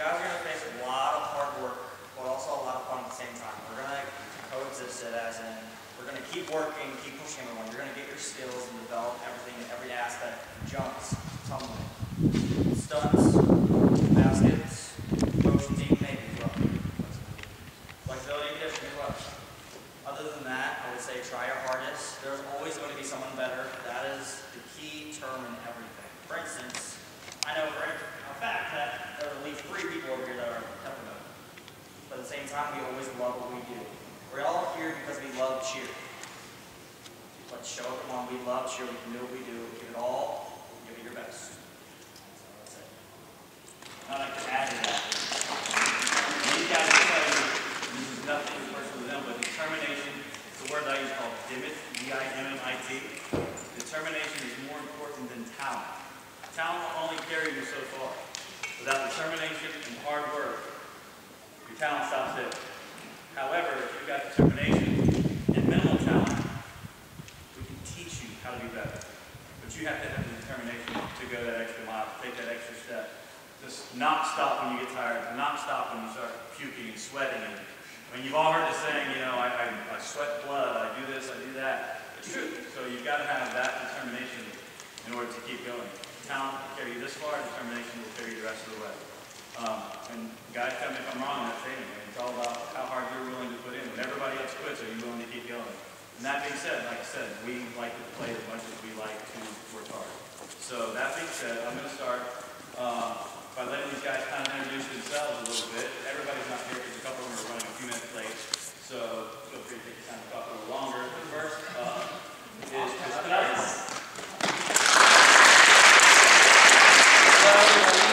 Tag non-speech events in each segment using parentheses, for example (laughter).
guys are gonna face a lot of hard work, but also a lot of fun at the same time. We're gonna coexist it as in, we're gonna keep working, keep pushing everyone. You're gonna get your skills and develop everything every aspect, jumps, tumbling, stunts, baskets, motion deep, maybe as well. Flexibility conditioning as well. Other than that, I would say try your hardest. There's always going to be someone better. That is the key term in everything. For instance, I know for a fact that there are at least three people over here that are temperamental. The time, we always love what we do. We're all here because we love cheer. Let's show everyone we love cheer. We can do what we do. We Give it all. Give it your best. So. I'd like to add to that. These guys you, this is nothing personal to them, but determination, a word I use called DIMIT, D-I-M-M-I-T. Determination is more important than talent. Talent will only carry you so far. Without determination and hard work, talent stops there. However, if you've got determination and minimal talent, we can teach you how to be better. But you have to have the determination to go that extra mile, to take that extra step. Just not stop when you get tired, not stop when you start puking and sweating. And, I mean, you've all heard the saying, you know, I, I, I sweat blood, I do this, I do that. It's true. So you've got to have that determination in order to keep going. Talent will carry you this far, determination will carry you the rest of the way. Um, and guys, tell me if I'm wrong in that statement. It's all about how hard you're willing to put in. When everybody else quits, are you willing to keep going? And that being said, like I said, we like to play as much as we like to work hard. So that being said, I'm going to start uh, by letting these guys kind of introduce themselves a little bit. Everybody's not here because a couple of them are running a few minutes late. So feel free to take your time to talk a little longer. The first uh, is Chris Knight. Hello, everybody.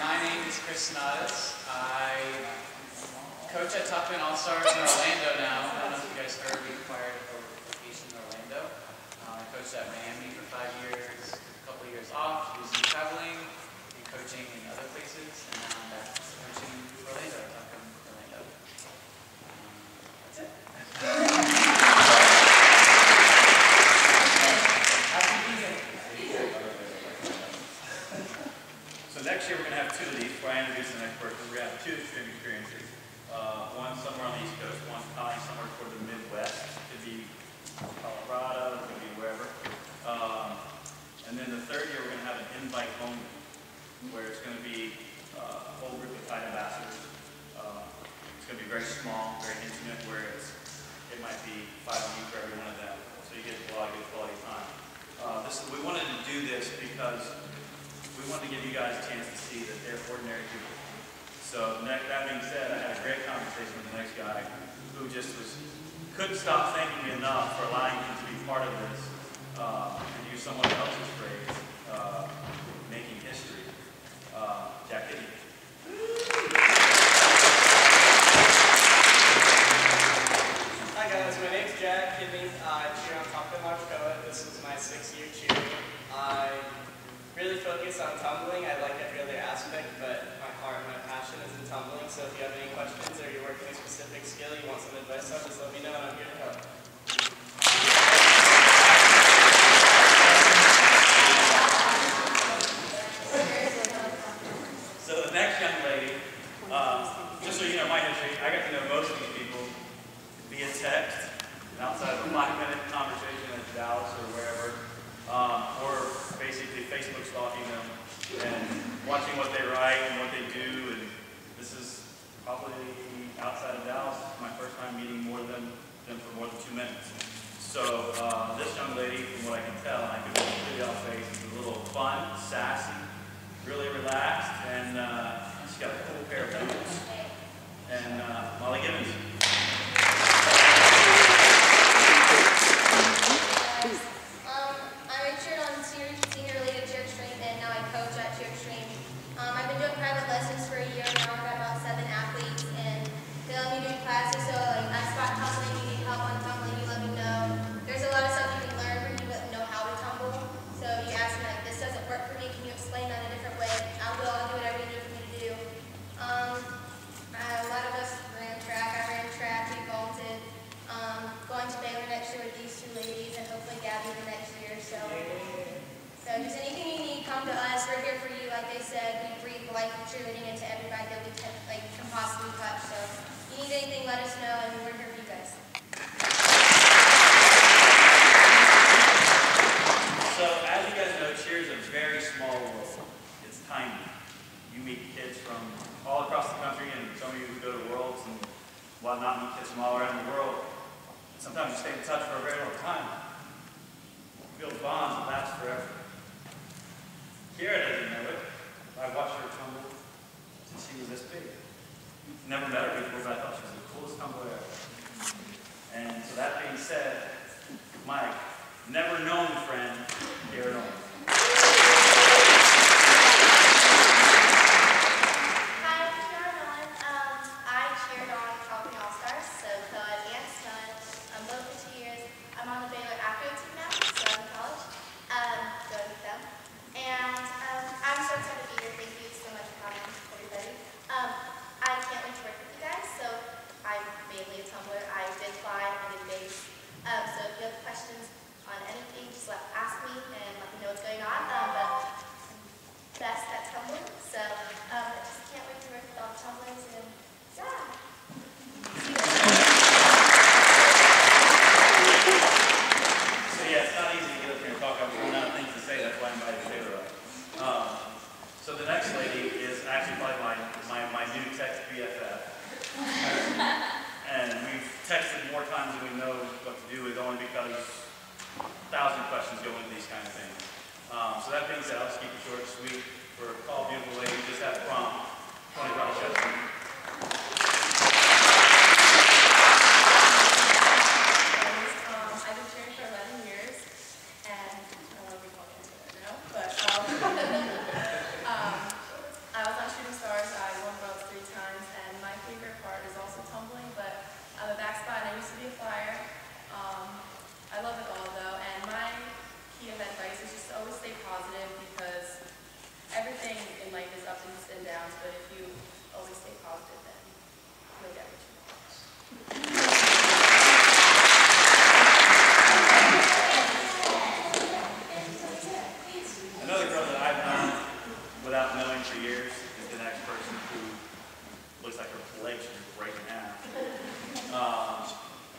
My name is Chris Tsanadis. I coach at Top Gun All Stars in Orlando now. I don't know if you guys heard we acquired a location in Orlando. Uh, I coached at Miami for five years, a couple years off, some traveling and coaching in other places, and now I'm back coaching Orlando Top Orlando. (laughs) So next year, we're going to have two of these, I introduce the next person. We're going to have two extreme experiences. Uh, one somewhere on the East Coast, one probably somewhere toward the Midwest. Could be Colorado, could be wherever. Um, and then the third year, we're going to have an invite only, where it's going to be uh, a whole group of Tide ambassadors. Uh, it's going to be very small, very intimate, where it's, it might be five of you for every one of them. So you get a lot of good quality time. Uh, this, we wanted to do this because we wanted to give you guys a chance to see that they're ordinary people. So that, being said, I had a great conversation with the next guy who just was, couldn't stop thanking me enough for allowing me to be part of this, uh, and use someone else's phrase. Uh, Jack. Hi guys, my name's Jack Kidney. I cheer on Gun Marcoa. This is my sixth year cheering. I really focus on tumbling. I like every other aspect, but my heart, my passion is in tumbling. So if you have any questions or you're working a specific skill, you want some advice on, just let me know and I'm here to help. from all across the country and some of you who go to Worlds and whatnot, meet kids from all around the world. And sometimes you stay in touch for a very long time. You build bonds that last forever. Kara doesn't know it. but I watched her tumble since she was this big. Never met her before, but I thought she was the coolest tumbler ever. And so that being said, Mike, never known friend, Garrett Owens.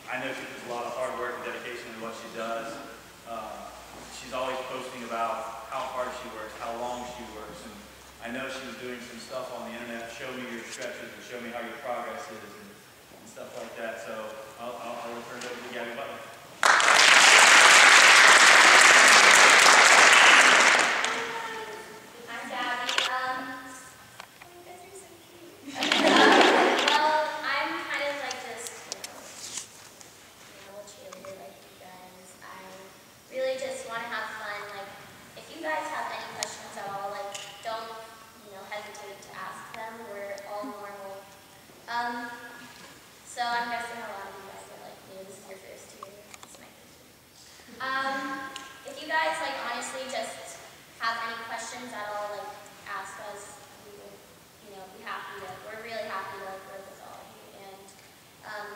I know she puts a lot of hard work and dedication in what she does. Uh, she's always posting about how hard she works, how long she works, and I know she was doing some stuff on the internet, show me your stretches and show me how your progress is and, and stuff like that. So I'll, I'll, I'll refer it over to Gabi Butler. questions at all, like ask us. We would, you know, be happy to. We're really happy to work with all of you. And um,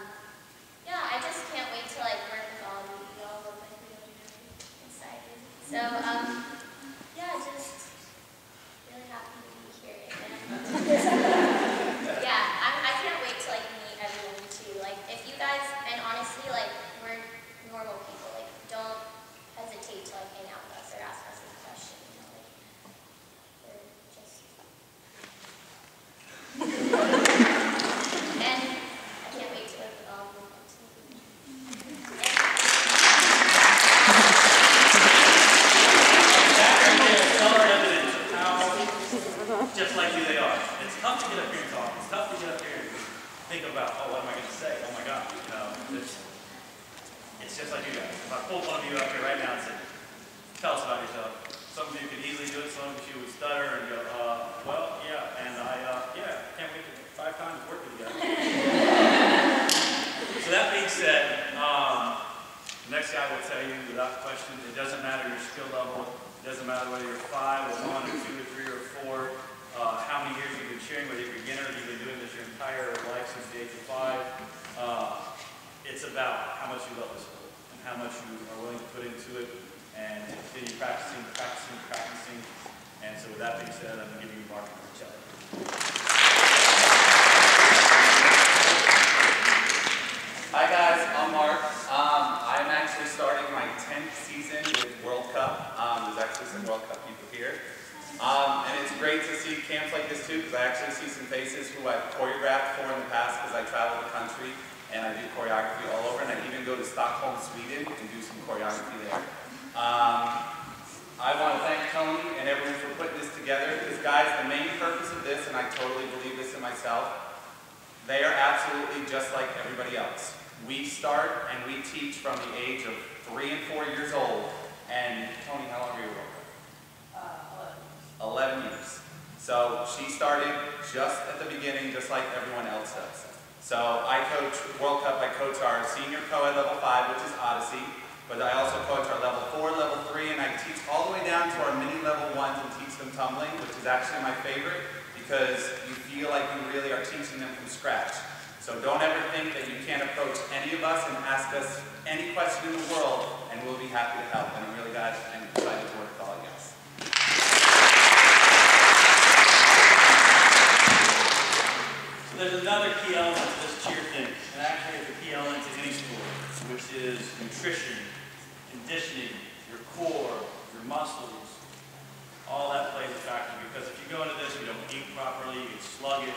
yeah, I just can't wait to like work with all of you. You all look like really, really excited. So. Um, that being said, I'm giving you Mark Mazzuchelli. Hi guys, I'm Mark. Um, I'm actually starting my 10th season with World Cup. Um, there's actually some World Cup people here. Um, and it's great to see camps like this too because I actually see some faces who I've choreographed for in the past because I travel the country and I do choreography all over and I even go to Stockholm, Sweden and do some choreography there. Um, I want to thank Tony and everyone for putting this together because guys, the main purpose of this, and I totally believe this in myself, they are absolutely just like everybody else. We start and we teach from the age of three and four years old. And Tony, how long were you working? Uh, 11 years. So she started just at the beginning, just like everyone else does. So I coach World Cup, I coach our senior co-ed level five, which is Odyssey, but I also coach our level four, level three, and I teach all the way down to our mini level ones and teach them tumbling, which is actually my favorite because you feel like you really are teaching them from scratch. So don't ever think that you can't approach any of us and ask us any question in the world, and we'll be happy to help. And I'm really glad and excited to work with all of you. So there's another key element to this cheer thing, and actually it's a key element to any sport, which is nutrition, conditioning, your core, your muscles. All that plays a factor because if you go into this, you don't eat properly, you get sluggish.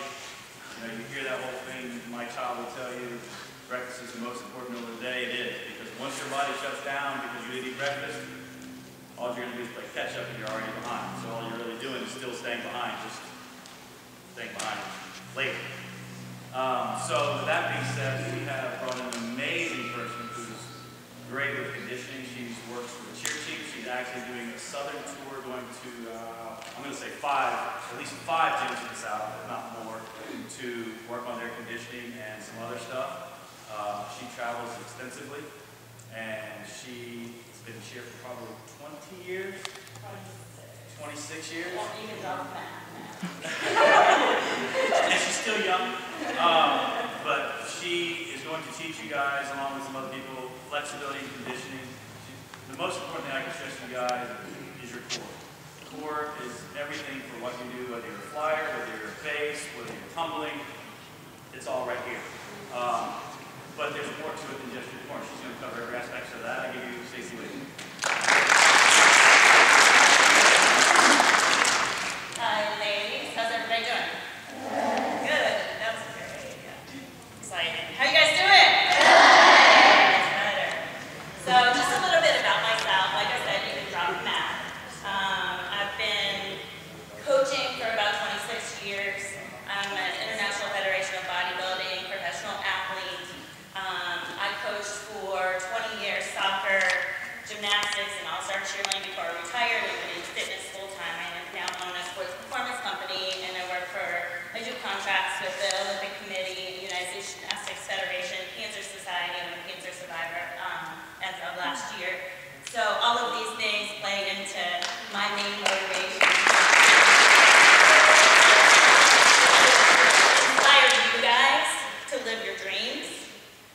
You know, you hear that whole thing, my child will tell you, breakfast is the most important meal of the day. It is, because once your body shuts down because you didn't eat breakfast, all you're gonna do is play catch up and you're already behind. So all you're really doing is still staying behind, just staying behind later. Um, so with that being said, we have brought an amazing person great with conditioning. She works for the cheer team. She's actually doing a southern tour, going to uh, I'm going to say five, at least five gyms in the south, if not more, to work on their conditioning and some other stuff. Uh, she travels extensively, and she's been cheer for probably 20 years, 26 years. and she's still young. Um, but she is going to teach you guys, along with some other people, flexibility and conditioning. The most important thing I can stress to you guys is your core. Core is everything for what you do, whether you're a flyer, whether you're a base, whether you're tumbling. It's all right here. Um, but there's more to it than just your core. She's going to cover every aspect of that. I give you Stacey Lee. Hi, ladies. How's everybody doing? Good. That's great. Exciting. How you guys doing? Better. So, just a little bit about myself. Like I said, you can drop a map. Um, I've been coaching for about 26 years. I'm an International Federation of Bodybuilding professional athlete. Um, I coached for 20 years soccer, gymnastics, and all-star cheerleading before I retired. I've been in fitness full-time. I now own a sports performance company, and I work for, I do contracts with the Olympic Committee, United States Gymnastics Federation, Cancer Society, I'm a cancer survivor um, as of last year. So all of these things play into my main motivation. Inspire you guys to live your dreams.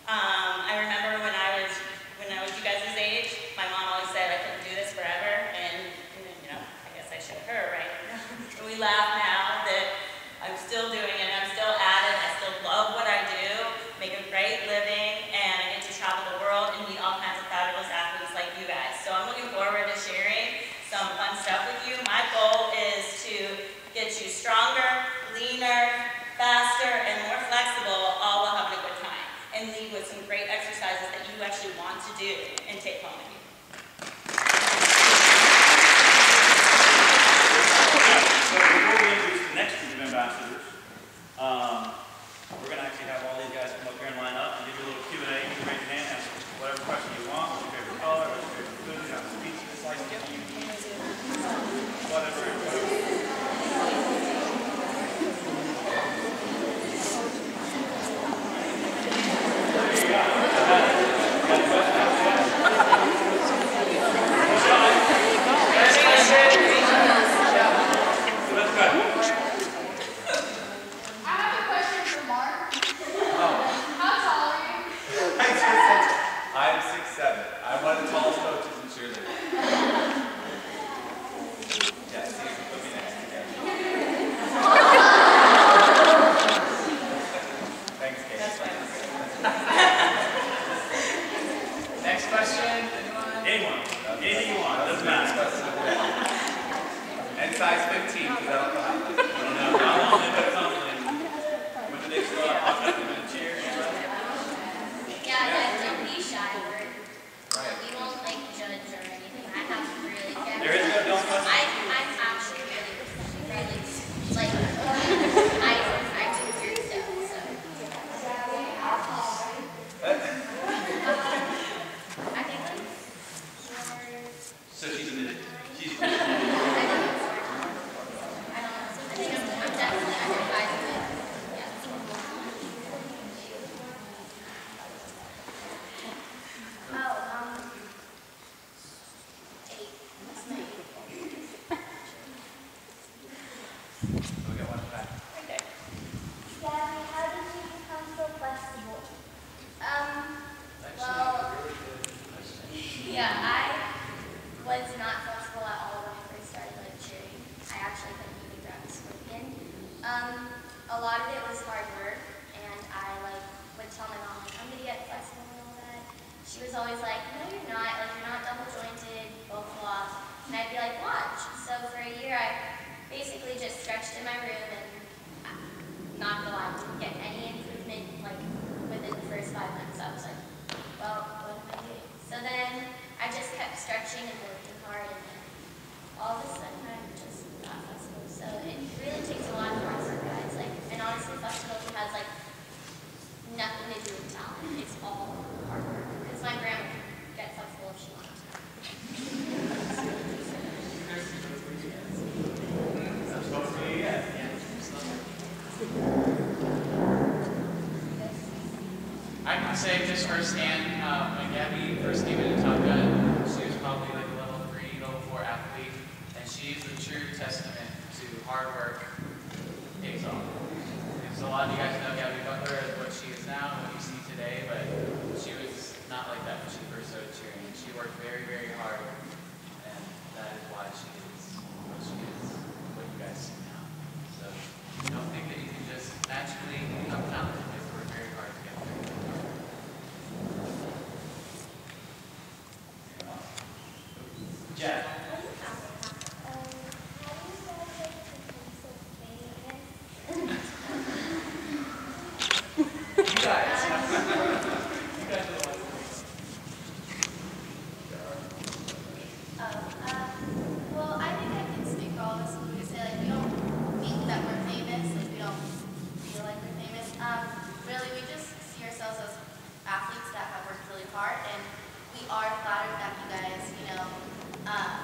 Um, I remember when I was when I was you guys' age, my mom always said I couldn't do this forever, and you know, I guess I showed her, right? And we laugh now that I'm still doing it, I'm still at it, I still love what I do, make a great living, and I get to travel the world and meet all kinds of fabulous athletes like you guys. So I'm looking forward to sharing some fun stuff with you. My goal is to get you stronger, leaner, faster, and more flexible, all while having a good time. And leave with some great exercises that you actually want to do Um, a lot of it was hard work, and I like would tell my mom I'm gonna get flexible and all that. She was always like, No, you're not. Like you're not double jointed, blah blah. And I'd be like, Watch. So for a year, I basically just stretched in my room and not gonna lie, didn't get any improvement like within the first five months. I was like, well, what am I doing? So then I just kept stretching and working hard, and all of a sudden I just got flexible. So it really takes a lot of hard work, guys. Like, and honestly, flexibility has like nothing to do with talent. It's all hard work. Because my grandma could get flexible if she. I can say just firsthand, uh, when Gabi first came into Top Gun, she was probably like a level three, level four athlete, and she's a true testament to hard work off. And so a lot of you guys know Gabi Butler as what she is now and what you see today, but she was not like that when she first started cheering. She worked very, very hard, and that is why she is what she is, what you guys see now. So don't think that you can just naturally become talented. You have to work very hard to get there. Jack. (laughs) You guys. You guys are the ones. Oh, um, well, I think I can speak for all of us when we say like we don't think that we're famous, like we don't feel like we're famous. Um, really, we just see ourselves as athletes that have worked really hard, and we are flattered that you guys, you know, um,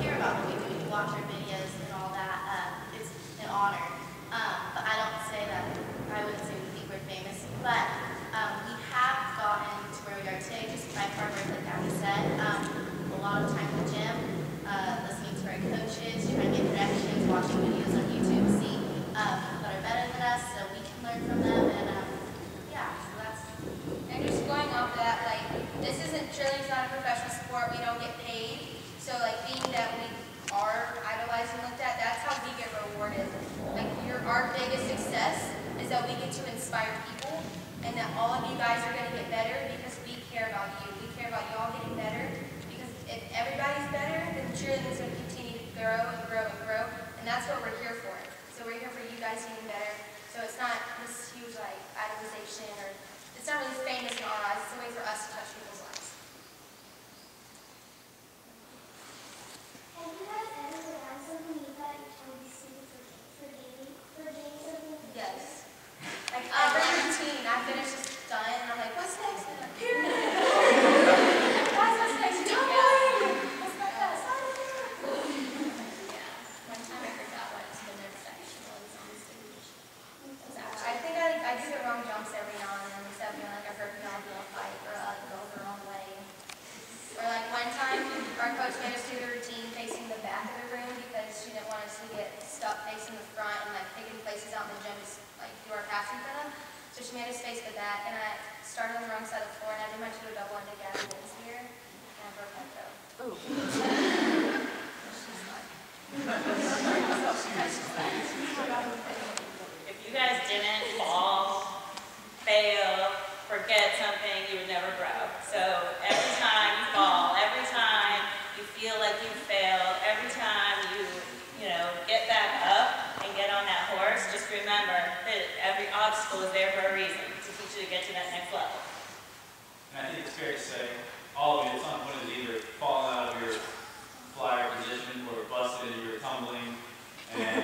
care about what we do. You watch our videos and all that. Um, it's an honor. Um, but I don't say that. I wouldn't say we think we're famous, but um, we have gotten to where we are today just by hard work, like Abby said. Um, a lot of time in the gym, uh, listening to our coaches, trying to get directions, watching videos on YouTube, see uh, people that are better than us, so we can learn from them. And um, yeah, so that's And just going off that, like, this isn't, not a professional sport, we don't get paid. So like, being that we are idolized and looked at, that's how we get rewarded. Like, your, our biggest success is that we get to inspire people, and that all of you guys are gonna get better because we care about you. We care about you all getting better, because if everybody's better, then cheerleading's gonna continue to grow and grow and grow, and that's what we're here for. So we're here for you guys getting better. So it's not this huge like idolization or it's not really famous in our eyes. It's a way for us to touch people's Yes. I think it's to say, all of it, it's not one of either falling out of your flyer position or busted and you're tumbling, and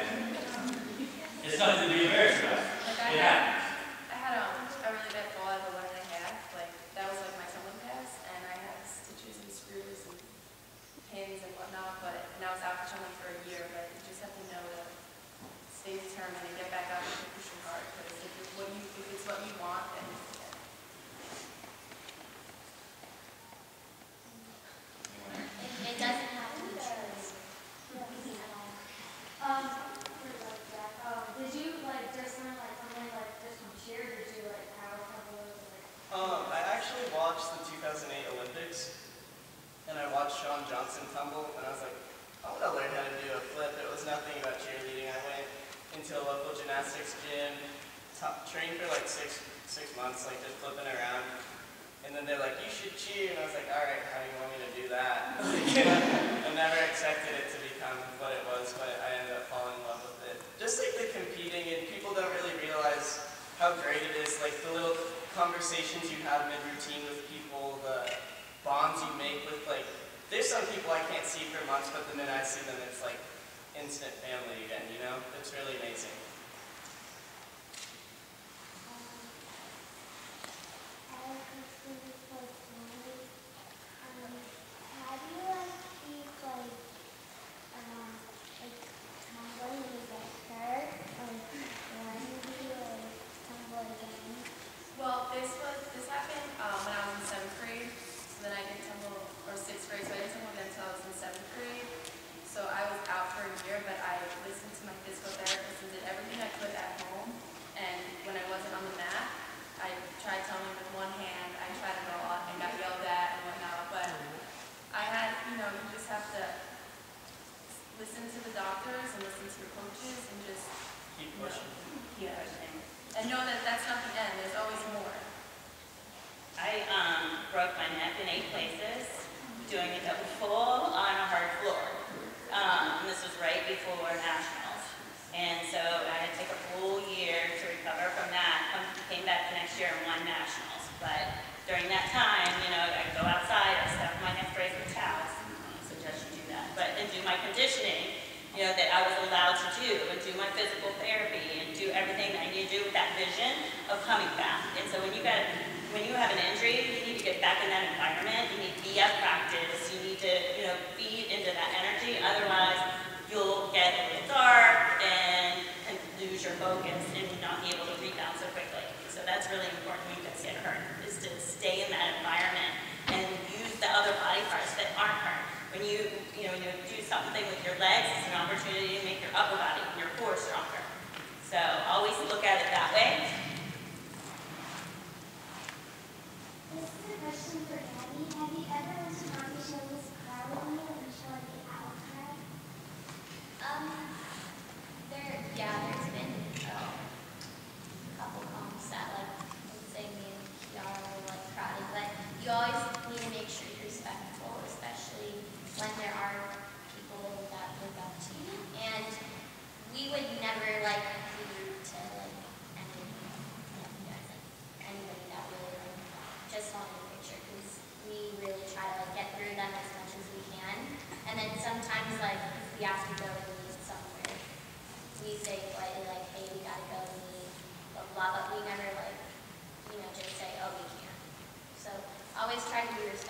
it's nothing to be embarrassed about. Like I It had, happens. I had um, a really bad fall at 11 and a half. Like that was like my tumbling pass, and I had stitches and screws and pins and whatnot. But and I was out for tumbling for a year. But you just have to know to stay determined. determined and get back out and keep pushing hard. Because if it's what you, if it's what you want, then you can get it. It, it doesn't have to be true. Um, for like that, um, did you like just learn like something like just from cheer? Did you like power tumble or like? Um, I actually watched the 2008 Olympics, and I watched Shawn Johnson tumble, and I was like, I want to learn how to do a flip. It was nothing about cheerleading. I went into a local gymnastics gym, t- trained for like six six months, like just flipping around. And then they're like, you should cheer, and I was like, all right, how do you want me to do that? I never expected it to become what it was, but I ended up falling in love with it. Just like the competing, and people don't really realize how great it is, like the little conversations you have mid-routine with people, the bonds you make with like, there's some people I can't see for months, but the minute I see them, it's like instant family again, you know? It's really amazing. How do you like keep like, um, like tumbling when you get hurt? Like, when do you like tumble again? Well, this was, this happened um, when I was in seventh grade. So then I didn't tumble, or sixth grade, so I didn't tumble again until I was in seventh grade. So I was out for a year, but I listened to my physical therapist and did everything I could at home. And when I wasn't on the mat, I tried tumbling with one hand. I tried it a lot and got yelled at and whatnot. But I had, you know, you just have to listen to the doctors and listen to your coaches and just And know that that's not the end. There's always more. I um, broke my neck in eight places doing a double full on a hard floor. Um, this was right before nationals. And so I had to take a full year to recover from that. Come- Came back the next year and won nationals. But during that time, you know, I'd go outside, I'd stuff my neck brace with towels. I suggest you do that. But, and do my conditioning, you know, that I was allowed to do, and do my physical therapy, and do everything that I need to do with that vision of coming back. And so when you got, when you have an injury, you need to get back in that environment, you need to be at practice, you need to, you know, feed into that energy, otherwise you'll get a little dark and, and lose your focus and not be able to rebound so quickly. So that's really important when you guys get hurt, is to stay in that environment and use the other body parts that aren't hurt. When you, you know, when you do something with your legs, it's an opportunity to make your upper body, and your core stronger. So always look at it that way. This is a question for. Have you ever mommy show with me? Um, there, yeah, there's been um, a couple comps that like, let's say me and Kiara were like crowded, but you always need to make sure you're respectful, especially when there are people that look up to you. And we would never like be rude to like anyone, you guys, like anybody that really like just wanted a picture because we really try to like get through them as much as we can. And then sometimes like we have to go meet somewhere, we say politely like, hey, we gotta go meet, blah blah, but we never like, you know, just say, oh, we can't. So always try to be respectful